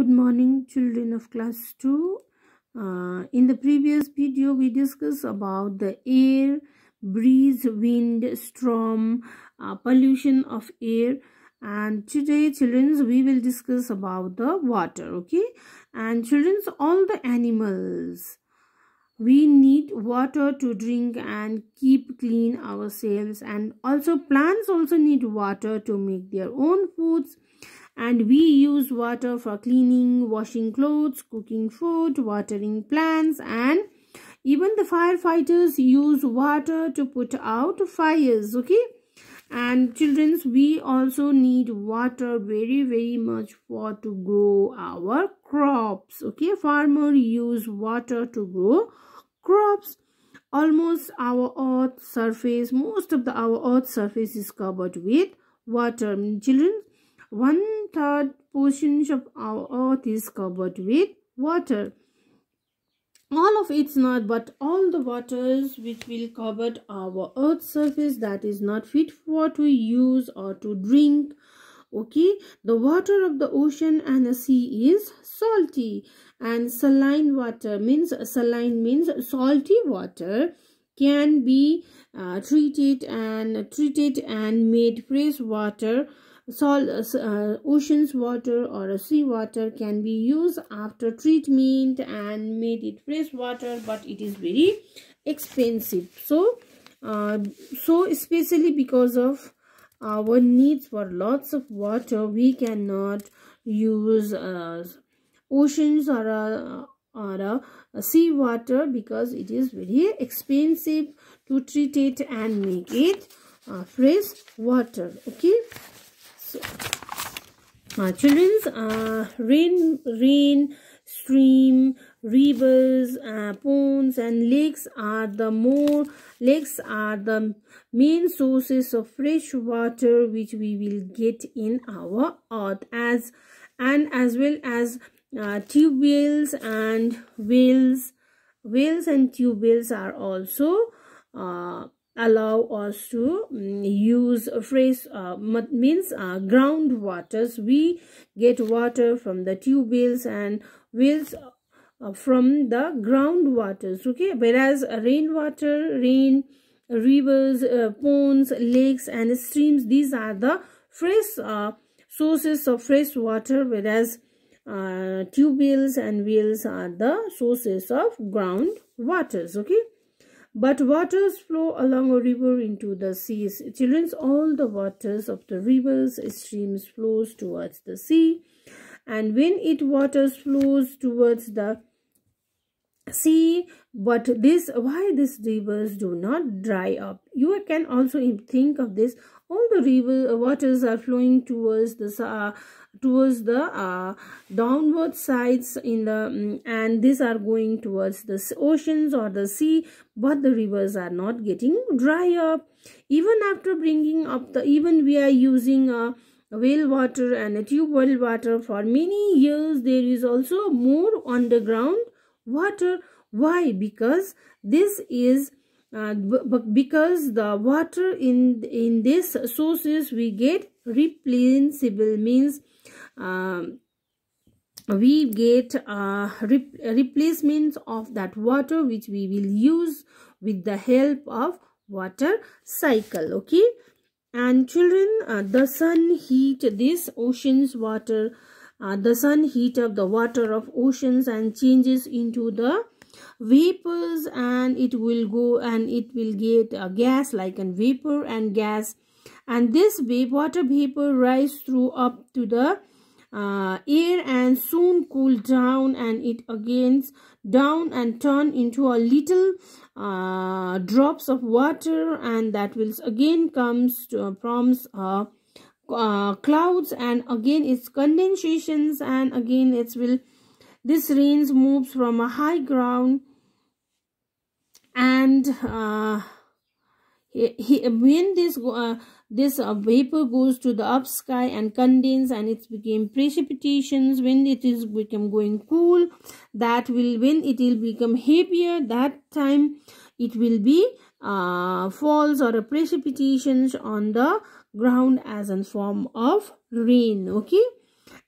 Good morning children of class 2. Uh, in the previous video we discussed about the air, breeze, wind, storm, uh, pollution of air. And today children we will discuss about the water okay? And children's all the animals we need water to drink and keep clean ourselves. And also plants also need water to make their own foods and we use water for cleaning washing clothes cooking food watering plants and even the firefighters use water to put out fires okay? And childrens we also need water very very much for to grow our crops okay? Farmer use water to grow crops. Almost our earth surface most of the our earth surface is covered with water. Children one third portion of our earth is covered with water. All of it's not but all the waters which will cover our earth surface that is not fit for to use or to drink okay? The water of the ocean and the sea is salty. And saline water means saline means salty water can be uh, treated and treated and made fresh water uh, ocean's water or sea water can be used after treatment and made it fresh water but it is very expensive. So uh, so especially because of our needs for lots of water we cannot use uh, oceans or a, or a, a sea water because it is very expensive to treat it and make it uh, fresh water. Okay so uh, children's uh, rain rain stream rivers uh, ponds and lakes are the more lakes are the main sources of fresh water which we will get in our earth as and as well as uh, tube wells and wells. Wells and tube wells are also uh, allow us to um, use fresh uh, means uh, groundwaters we get water from the tube wells and wells uh, from the ground waters okay? Whereas rainwater rain rivers uh, ponds lakes and streams these are the fresh uh, sources of fresh water. Whereas uh, tube wells and wells are the sources of ground waters okay but waters flow along a river into the seas. Children's all the waters of the rivers streams flows towards the sea. And when it waters flows towards the sea but this why these rivers do not dry up? You can also think of this. All the river waters are flowing towards the towards the uh, downward sides in the um, and these are going towards the oceans or the sea but the rivers are not getting dry up. Even after bringing up the even we are using a well water and a tube well water for many years there is also more underground water. Why? Because this is because the water in in this sources we get replenishable means um, we get uh, re replacements of that water which we will use with the help of water cycle okay? And children uh, the sun heat this oceans water uh, the sun heat up the water of oceans and changes into the vapors and it will go and it will get a gas like a vapor and gas. And this water vapor rise through up to the uh, air and soon cool down and it again down and turn into a little uh, drops of water and that will again comes to, from uh, uh, clouds and again it's condensations and again it will this rains moves from a high ground and uh, he, he, when this uh, this uh, vapor goes to the up sky and condense and it became precipitations when it is become going cool that will when it will become heavier that time it will be uh, falls or a precipitations on the ground as a form of rain okay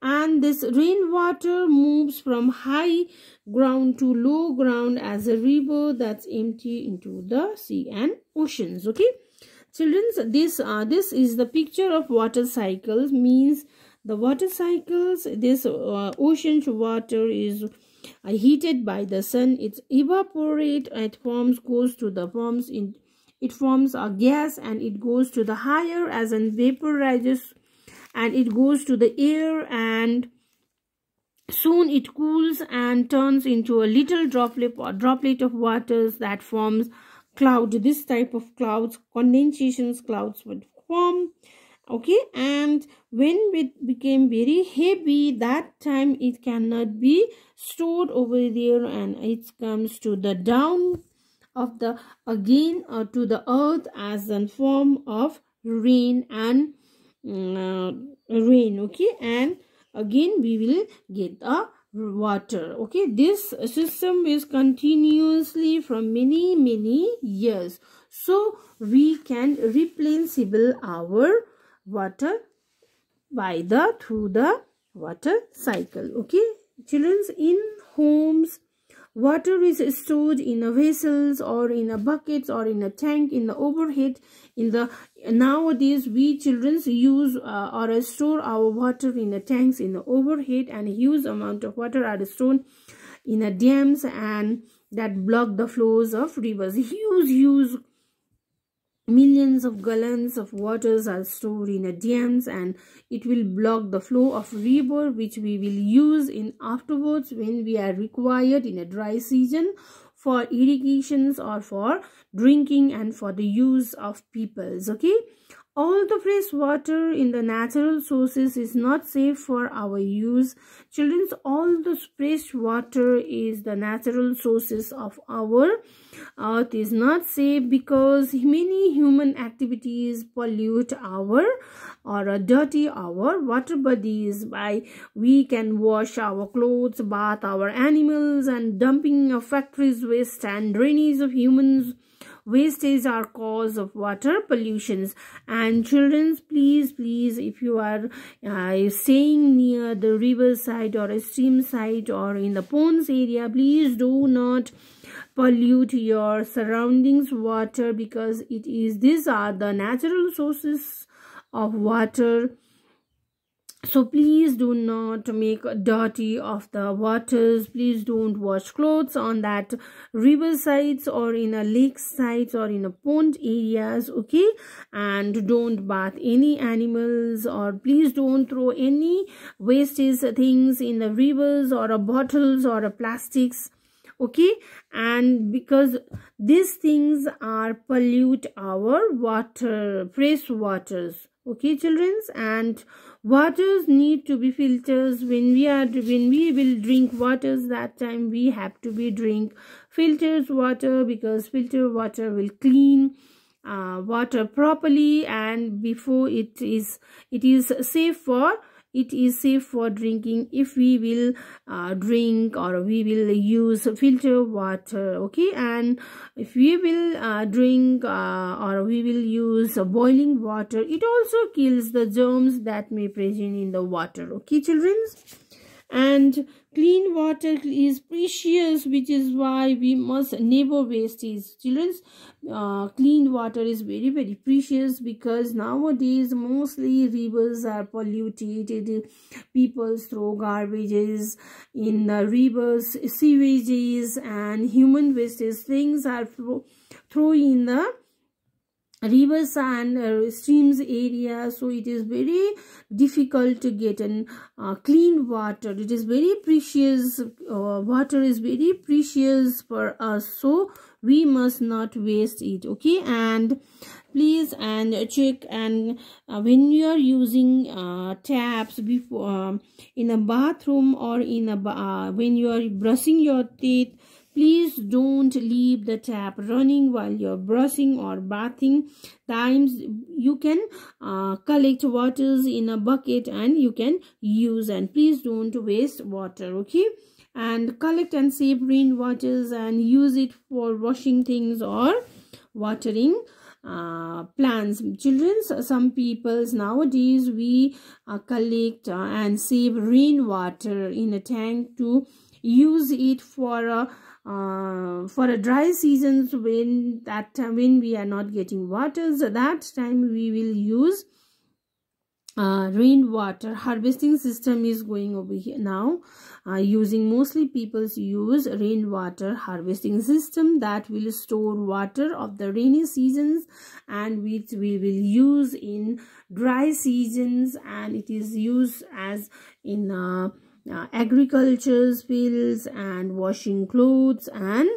and this rainwater moves from high ground to low ground as a river that's empty into the sea and oceans okay? Children's this uh, this is the picture of water cycles means the water cycles this uh, ocean water is uh, heated by the sun. It evaporate it forms goes to the forms in it forms a gas and it goes to the higher as an vaporizes and it goes to the air and soon it cools and turns into a little droplet or droplet of waters that forms cloud. This type of clouds condensations clouds would form okay? And when it became very heavy that time it cannot be stored over there and it comes to the down of the again uh, to the earth as a form of rain and Uh, rain okay? And again we will get the water okay? This system is continuously from many many years. So we can replenishable our water by the through the water cycle okay? Children's in homes Water is stored in a vessels or in a buckets or in a tank in the overhead. In the nowadays, we children use uh, or store our water in the tanks in the overhead and huge amount of water are stored in the dams and that block the flows of rivers. Huge, huge millions of gallons of waters are stored in dams and it will block the flow of river which we will use in afterwards when we are required in a dry season for irrigations or for drinking and for the use of peoples okay all the fresh water in the natural sources is not safe for our use. Children's all the fresh water is the natural sources of our earth is not safe because many human activities pollute our or dirty our water bodies by we can wash our clothes bath our animals and dumping of factories waste and drainage of humans wastage are cause of water pollutions. And children's please please if you are uh, staying near the river side or a stream side or in the ponds area please do not pollute your surroundings water because it is these are the natural sources of water so please do not make dirty of the waters. Please don't wash clothes on that river sides or in a lake sides or in a pond areas okay? And don't bath any animals or please don't throw any wastage things in the rivers or a bottles or a plastics okay? And because these things are pollute our water fresh waters okay childrens? And waters need to be filters. When we are when we will drink waters that time we have to be drink filters water because filter water will clean uh, water properly and before it is it is safe for it is safe for drinking. If we will uh, drink or we will use filter water okay? And if we will uh, drink uh, or we will use boiling water it also kills the germs that may present in the water okay children and clean water is precious which is why we must never waste it. Children's uh, clean water is very very precious because nowadays mostly rivers are polluted. People throw garbages in the rivers sewages and human wastes. Things are throw, throw in the rivers and uh, streams area so it is very difficult to get an uh, clean water. It is very precious uh, water is very precious for us so we must not waste it okay? And please and check and uh, when you are using uh, taps before um, in a bathroom or in a uh, when you are brushing your teeth Please don't leave the tap running while you're brushing or bathing. Times you can uh, collect waters in a bucket and you can use and please don't waste water, okay? And collect and save rain waters and use it for washing things or watering uh, plants children some peoples nowadays we uh, collect uh, and save rainwater in a tank to use it for a uh, for a dry seasons when that when we are not getting water. So that time we will use uh, rainwater harvesting system is going over here now. Uh, using mostly people's use rainwater harvesting system that will store water of the rainy seasons and which we will use in dry seasons and it is used as in uh, uh, agriculture fields and washing clothes and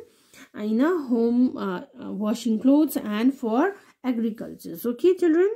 in a home uh, uh, washing clothes and for agriculture. So, okay children